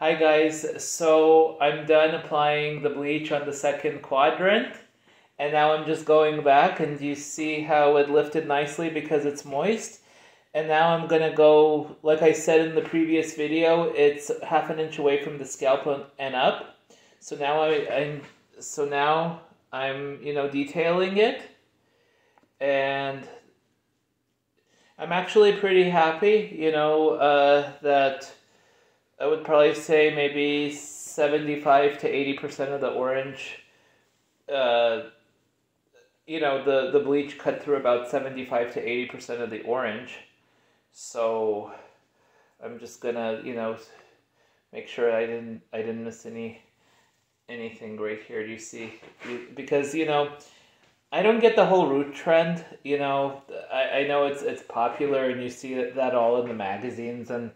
Hi guys, so I'm done applying the bleach on the second quadrant and now I'm just going back and you see how it lifted nicely because it's moist. And now I'm gonna go like I said in the previous video it's half an inch away from the scalp and up. So now I, I'm so now I'm you know detailing it and I'm actually pretty happy you know uh, that I would probably say maybe 75 to 80% of the orange, uh, you know, the, the bleach cut through about 75 to 80% of the orange. So I'm just gonna, you know, make sure I didn't, I didn't miss any, anything right here. Do you see? Because, you know, I don't get the whole root trend, you know, I, I know it's, it's popular and you see that all in the magazines and,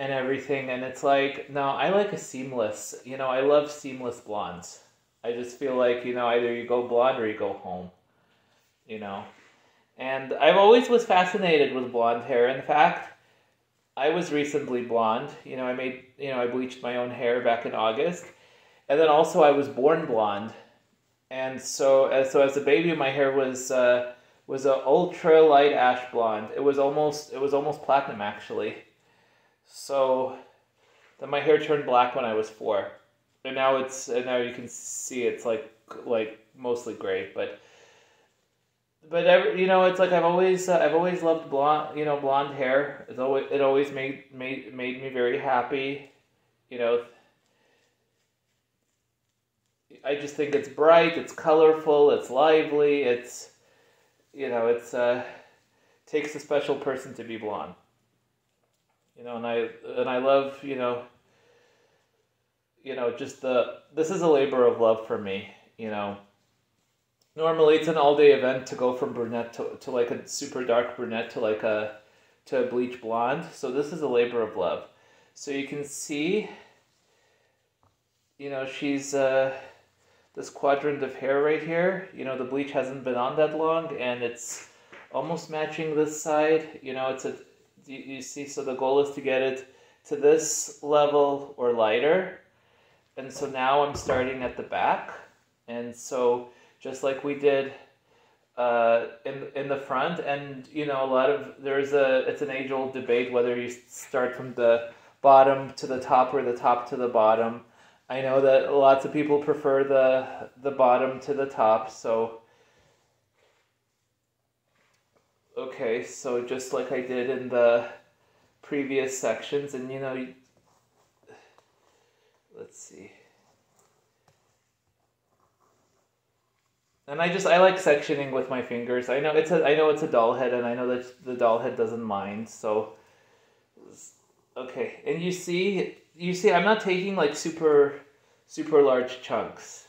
and everything and it's like no i like a seamless you know i love seamless blondes. I just feel like you know either you go blonde or you go home you know? And i've always was fascinated with blonde hair. In fact i was recently blonde you know i made you know i bleached my own hair back in august. And then also i was born blonde. And so as so as a baby my hair was uh, was a ultra light ash blonde. It was almost it was almost platinum actually so then my hair turned black when I was four, and now it's and now you can see it's like like mostly gray, but but every, you know it's like I've always uh, I've always loved blonde you know blonde hair. It's always it always made made made me very happy, you know. I just think it's bright, it's colorful, it's lively, it's you know it's uh takes a special person to be blonde you know, and I and I love, you know, you know, just the this is a labor of love for me, you know. Normally it's an all day event to go from brunette to, to like a super dark brunette to like a to a bleach blonde. So this is a labor of love. So you can see you know, she's uh this quadrant of hair right here, you know, the bleach hasn't been on that long and it's almost matching this side. You know, it's a you, you see, so the goal is to get it to this level or lighter. And so now I'm starting at the back. And so just like we did uh, in in the front, and you know, a lot of there's a it's an age old debate whether you start from the bottom to the top or the top to the bottom. I know that lots of people prefer the the bottom to the top, so Okay, so just like I did in the previous sections, and you know, let's see. And I just I like sectioning with my fingers. I know it's a I know it's a doll head, and I know that the doll head doesn't mind. So, okay, and you see you see I'm not taking like super super large chunks,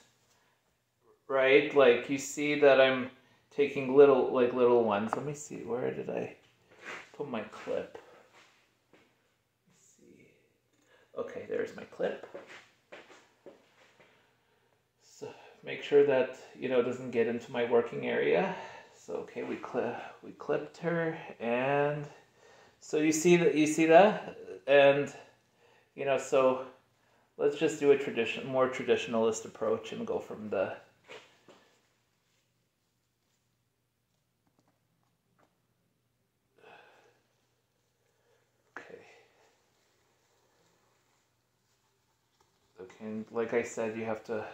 right? Like you see that I'm taking little like little ones. Let me see, where did I put my clip? Let's see. Okay, there's my clip. So make sure that you know doesn't get into my working area. So okay, we clip we clipped her and so you see that you see that and you know so let's just do a tradition more traditionalist approach and go from the And like I said, you have to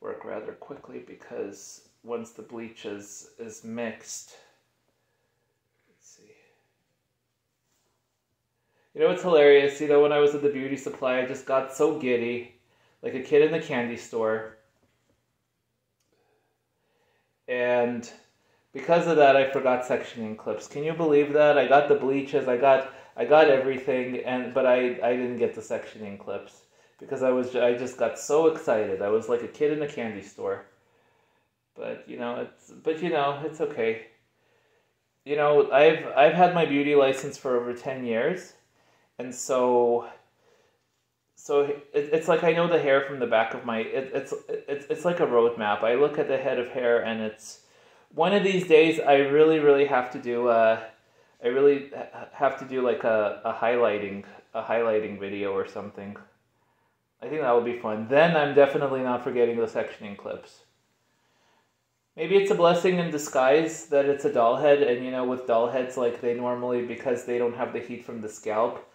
work rather quickly because once the bleach is, is mixed, let's see. You know what's hilarious? You know, when I was at the beauty supply, I just got so giddy, like a kid in the candy store. And because of that, I forgot sectioning clips. Can you believe that? I got the bleaches, I got I got everything, and but I I didn't get the sectioning clips because I was I just got so excited. I was like a kid in a candy store. But you know, it's but you know, it's okay. You know, I've I've had my beauty license for over 10 years. And so so it, it's like I know the hair from the back of my it, it's it's it's like a roadmap. I look at the head of hair and it's one of these days I really really have to do uh I really have to do like a, a highlighting a highlighting video or something I think that would be fun. Then I'm definitely not forgetting the sectioning clips. Maybe it's a blessing in disguise that it's a doll head, and you know, with doll heads, like they normally, because they don't have the heat from the scalp,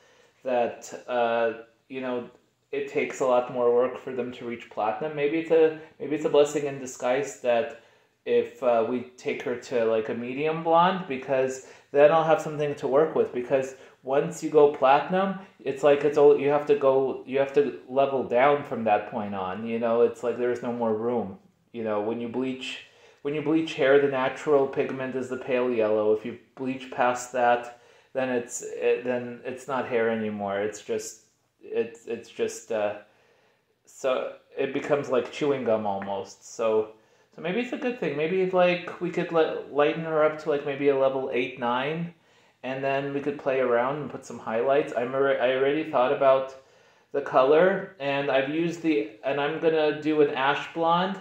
that, uh, you know, it takes a lot more work for them to reach platinum. Maybe it's a maybe it's a blessing in disguise that if uh, we take her to like a medium blonde because then I'll have something to work with because once you go platinum it's like it's all you have to go you have to level down from that point on you know? It's like there's no more room you know? When you bleach when you bleach hair the natural pigment is the pale yellow. If you bleach past that then it's it, then it's not hair anymore. It's just it's it's just uh, so it becomes like chewing gum almost. So so maybe it's a good thing. Maybe like we could let, lighten her up to like maybe a level eight, nine, and then we could play around and put some highlights. I'm I already thought about the color, and I've used the and I'm gonna do an ash blonde.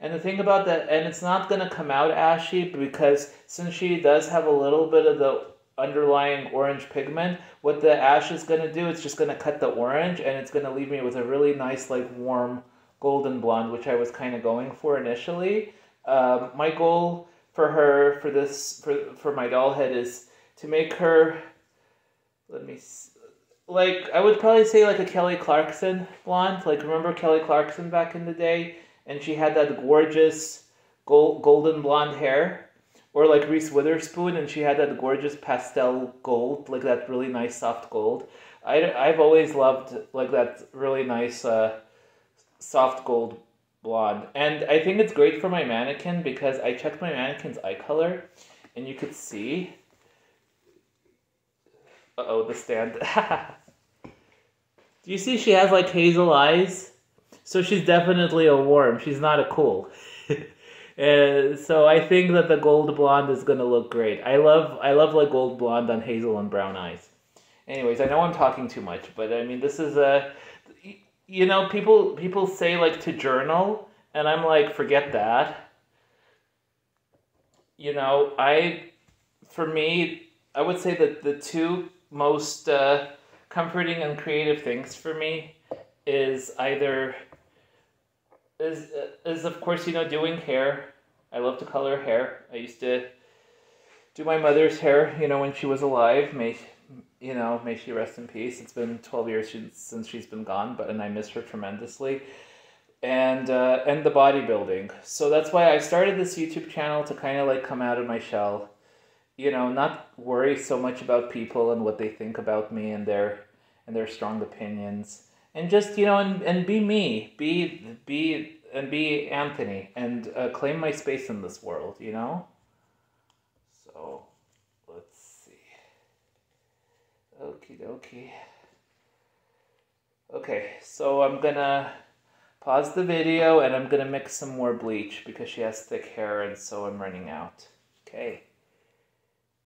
And the thing about that, and it's not gonna come out ashy because since she does have a little bit of the underlying orange pigment, what the ash is gonna do, it's just gonna cut the orange, and it's gonna leave me with a really nice like warm golden blonde, which I was kind of going for initially. Um, my goal for her for this for for my doll head is to make her. Let me like I would probably say like a Kelly Clarkson blonde. Like remember Kelly Clarkson back in the day, and she had that gorgeous gold golden blonde hair. Or like Reese Witherspoon, and she had that gorgeous pastel gold, like that really nice soft gold. I, I've always loved like that really nice uh, soft gold blonde. And I think it's great for my mannequin because I checked my mannequin's eye color and you could see. Uh oh, the stand. Do you see she has like hazel eyes? So she's definitely a warm. She's not a cool. uh, so I think that the gold blonde is gonna look great. I love I love like gold blonde on hazel and brown eyes. Anyways, I know I'm talking too much, but I mean this is a you know, people people say like to journal, and I'm like, forget that. You know, I, for me, I would say that the two most uh, comforting and creative things for me is either is is of course you know doing hair. I love to color hair. I used to do my mother's hair, you know, when she was alive. May you know, may she rest in peace. It's been 12 years since she's been gone, but and I miss her tremendously. And uh, and the bodybuilding. So that's why I started this YouTube channel to kind of like come out of my shell. You know, not worry so much about people and what they think about me and their and their strong opinions. And just, you know, and, and be me. Be be and be Anthony and uh, claim my space in this world, you know? So let's see. Okie dokie. Okay, so I'm gonna pause the video and I'm gonna mix some more bleach because she has thick hair and so I'm running out. Okay.